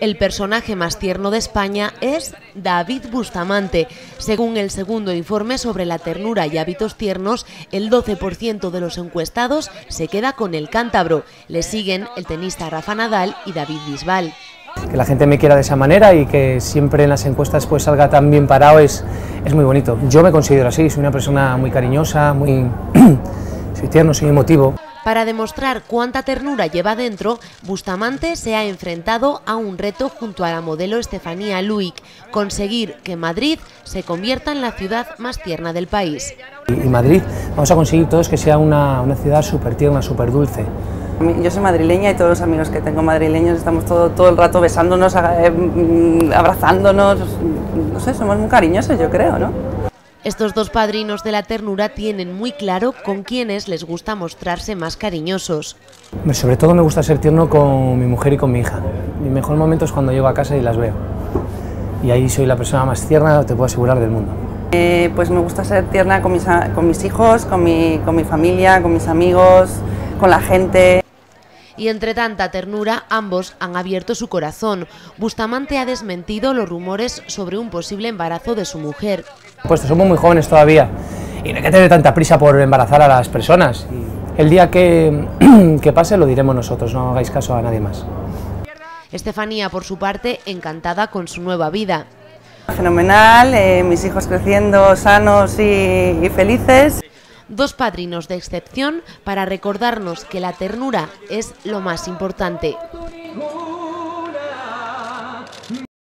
El personaje más tierno de España es David Bustamante. Según el segundo informe sobre la ternura y hábitos tiernos, el 12% de los encuestados se queda con el cántabro. Le siguen el tenista Rafa Nadal y David Bisbal. Que la gente me quiera de esa manera y que siempre en las encuestas pues salga tan bien parado es, es muy bonito. Yo me considero así, soy una persona muy cariñosa, muy... soy tierno, soy emotivo. Para demostrar cuánta ternura lleva dentro, Bustamante se ha enfrentado a un reto junto a la modelo Estefanía Luic, conseguir que Madrid se convierta en la ciudad más tierna del país. Y Madrid vamos a conseguir todos que sea una, una ciudad súper tierna, súper dulce. Yo soy madrileña y todos los amigos que tengo madrileños estamos todo, todo el rato besándonos, eh, mm, abrazándonos, no sé, somos muy cariñosos yo creo, ¿no? Estos dos padrinos de la ternura tienen muy claro con quiénes les gusta mostrarse más cariñosos. Sobre todo me gusta ser tierno con mi mujer y con mi hija. Mi mejor momento es cuando llego a casa y las veo. Y ahí soy la persona más tierna, te puedo asegurar, del mundo. Eh, pues me gusta ser tierna con mis, con mis hijos, con mi, con mi familia, con mis amigos, con la gente y entre tanta ternura ambos han abierto su corazón. Bustamante ha desmentido los rumores sobre un posible embarazo de su mujer. Pues somos muy jóvenes todavía y no hay que tener tanta prisa por embarazar a las personas. El día que, que pase lo diremos nosotros, no hagáis caso a nadie más. Estefanía, por su parte, encantada con su nueva vida. Fenomenal, eh, mis hijos creciendo sanos y, y felices dos padrinos de excepción para recordarnos que la ternura es lo más importante.